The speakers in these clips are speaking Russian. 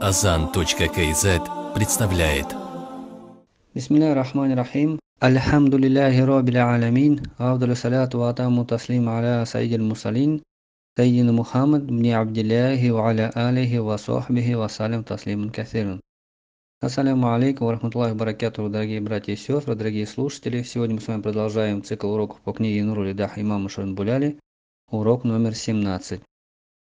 Азан.кз представляет Бисмилля рахман рахим. Альхамдулиллахи роббил алямин. Авдалю салату ва атаму таслим аля сайдил мусалин. Сайдина Мухаммад бни Абдилляхи ва аля алихи ва сахбихи ва салям таслимун кассирун. Ассаляму алейкум рахматуллахи баракату, дорогие братья и сестры, дорогие слушатели. Сегодня мы с вами продолжаем цикл уроков по книге Нуру Лидах имама Шурнбуляли. Урок номер 17.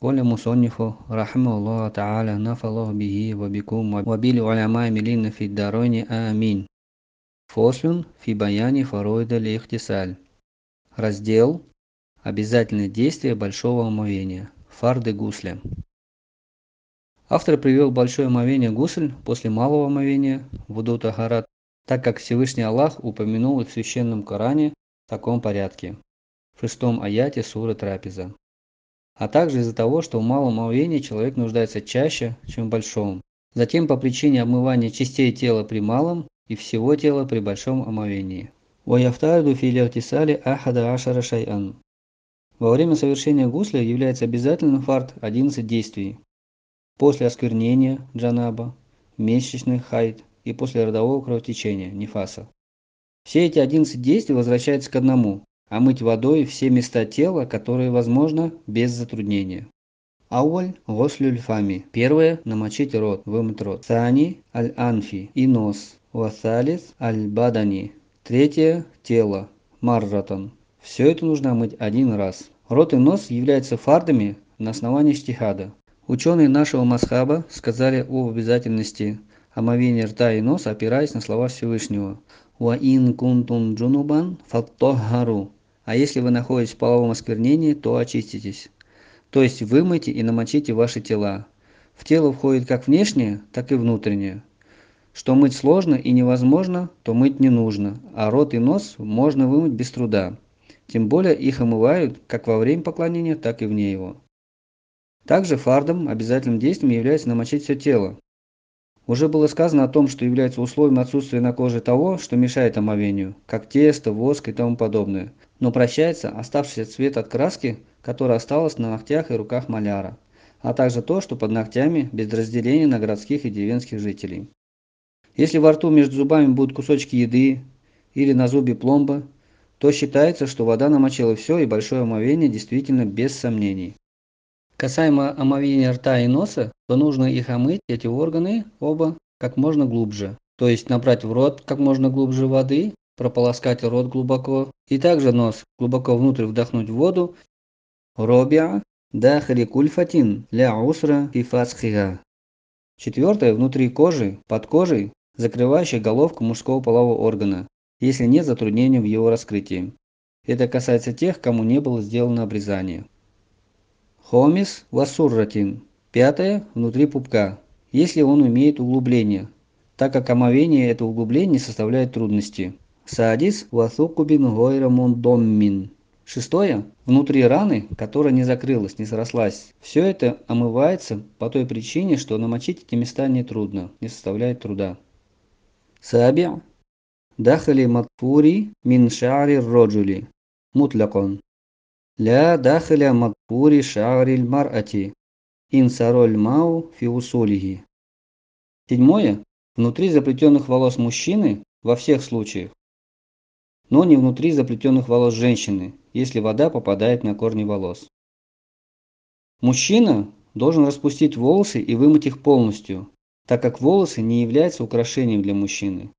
قال المصنف رحمه الله تعالى نفى الله به وبكم وبالعلماء ملين في الدارين آمين فصل في баяне фароида лихтисаль. Раздел Обязательное действие большого омовения. Фарды гусля. Автор привел большое омовение гусль после малого омовения Вуду Тахарат, так как Всевышний Аллах упомянул в священном Коране в таком порядке. В шестом аяте суры Трапеза а также из-за того, что в малом омовении человек нуждается чаще, чем в большом. Затем по причине обмывания частей тела при малом и всего тела при большом омовении. Ваяфтарду филиартисали ахада ашара шайан. Во время совершения гусля является обязательным фарт 11 действий. После осквернения джанаба, месячных хайд и после родового кровотечения нефаса. Все эти 11 действий возвращаются к одному омыть водой все места тела, которые возможно без затруднения. Ауаль гослюль фами. Первое – намочить рот, вымыть рот. Сани – аль-анфи и нос. Васалис – аль-бадани. Третье – тело, марратан. Все это нужно мыть один раз. Рот и нос являются фардами на основании штихада. Ученые нашего масхаба сказали об обязательности омовения рта и носа, опираясь на слова Всевышнего. «Ва ин кунтун джунубан фаттохару». А если вы находитесь в половом осквернении, то очиститесь. То есть вымойте и намочите ваши тела. В тело входит как внешнее, так и внутреннее. Что мыть сложно и невозможно, то мыть не нужно, а рот и нос можно вымыть без труда. Тем более их омывают как во время поклонения, так и вне его. Также фардом обязательным действием является намочить все тело. Уже было сказано о том, что является условием отсутствия на коже того, что мешает омовению, как тесто, воск и тому подобное – но прощается оставшийся цвет от краски, которая осталась на ногтях и руках маляра, а также то, что под ногтями без разделения на городских и деревенских жителей. Если во рту между зубами будут кусочки еды или на зубе пломба, то считается, что вода намочила все и большое омовение действительно без сомнений. Касаемо омовения рта и носа, то нужно их омыть, эти органы, оба, как можно глубже. То есть набрать в рот как можно глубже воды прополоскать рот глубоко и также нос глубоко внутрь вдохнуть воду. Робиа дахали кульфатин ля усра и фасхига. Четвертое, внутри кожи, под кожей, закрывающая головку мужского полового органа, если нет затруднений в его раскрытии. Это касается тех, кому не было сделано обрезание. Хомис васурратин. Пятое, внутри пупка, если он имеет углубление, так как омовение этого углубления составляет трудности. Садис васукубин гойра мундоммин. Шестое. Внутри раны, которая не закрылась, не срослась. Все это омывается по той причине, что намочить эти места нетрудно, не составляет труда. Саби. Дахали матфури мин шари роджули. Мутлякон. Ля дахаля матфури шари марати. Инсароль мау фиусулихи. Седьмое. Внутри заплетенных волос мужчины во всех случаях но не внутри заплетенных волос женщины, если вода попадает на корни волос. Мужчина должен распустить волосы и вымыть их полностью, так как волосы не являются украшением для мужчины.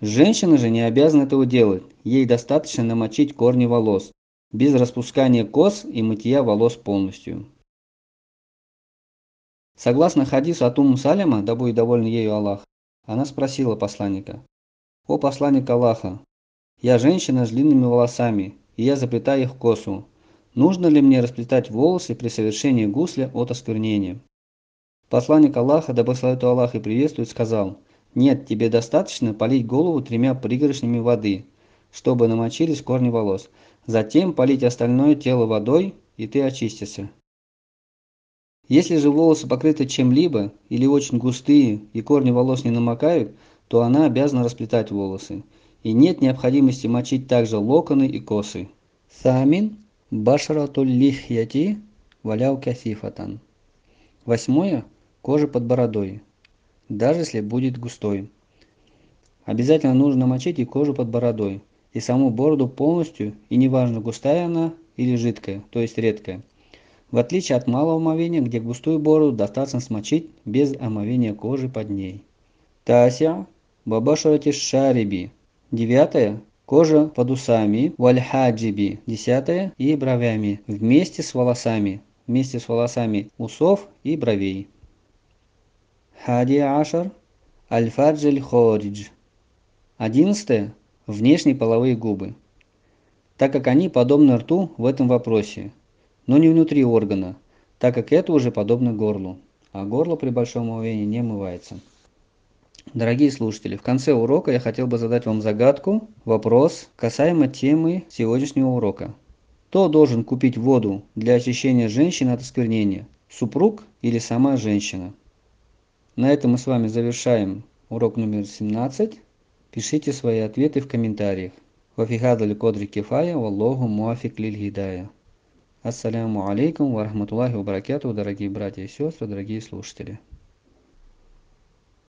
Женщина же не обязана этого делать, ей достаточно намочить корни волос, без распускания кос и мытья волос полностью. Согласно хадису от Умму Салема, да будет доволен ею Аллах, она спросила посланника, «О посланник Аллаха, я женщина с длинными волосами, и я заплетаю их косу. Нужно ли мне расплетать волосы при совершении гусля от осквернения? Посланник Аллаха, да благословит Аллах и приветствует, сказал, «Нет, тебе достаточно полить голову тремя пригоршнями воды, чтобы намочились корни волос. Затем полить остальное тело водой, и ты очистишься». Если же волосы покрыты чем-либо или очень густые и корни волос не намокают, то она обязана расплетать волосы и нет необходимости мочить также локоны и косы. Самин башаратуль лихьяти валяу касифатан. Восьмое. кожи под бородой, даже если будет густой. Обязательно нужно намочить и кожу под бородой, и саму бороду полностью, и неважно густая она или жидкая, то есть редкая. В отличие от малого омовения, где густую бороду достаточно смочить без омовения кожи под ней. Тася бабашарати шариби. Девятое. Кожа под усами, вальхаджиби. Десятое. И бровями. Вместе с волосами. Вместе с волосами усов и бровей. Хади ашар. Аль-фаджель хоридж. Одиннадцатое. Внешние половые губы. Так как они подобны рту в этом вопросе, но не внутри органа, так как это уже подобно горлу, а горло при большом омовении не омывается. Дорогие слушатели, в конце урока я хотел бы задать вам загадку, вопрос касаемо темы сегодняшнего урока. Кто должен купить воду для очищения женщины от осквернения? Супруг или сама женщина? На этом мы с вами завершаем урок номер 17. Пишите свои ответы в комментариях. Вафихадаль кодри кифая, валлаху муафик лиль гидая. Ассаляму алейкум ва рахматуллахи ва баракату, дорогие братья и сестры, дорогие слушатели.